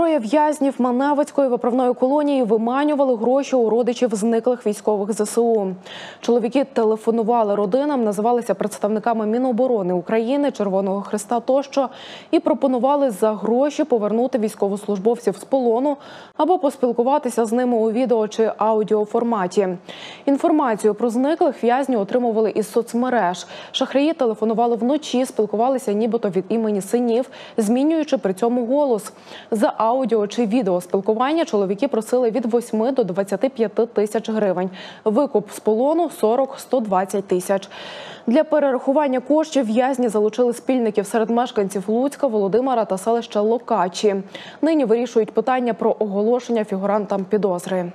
Троє в'язнів Маневицької виправної колонії виманювали гроші у родичів зниклих військових ЗСУ. Чоловіки телефонували родинам, називалися представниками Міноборони України, Червоного Христа тощо і пропонували за гроші повернути військовослужбовців з полону або поспілкуватися з ними у відео чи аудіоформаті. Інформацію про зниклих в'язнів отримували із соцмереж. Шахраї телефонували вночі, спілкувалися нібито від імені синів, змінюючи при цьому голос. За аудіо чи відеоспілкування чоловіки просили від 8 до 25 тисяч гривень. Викуп з полону 40-120 тисяч. Для перерахування коштів в'язні залучили спільників серед мешканців Луцька, Володимира та селища Локачі. Нині вирішують питання про оголошення фігурантам підозри.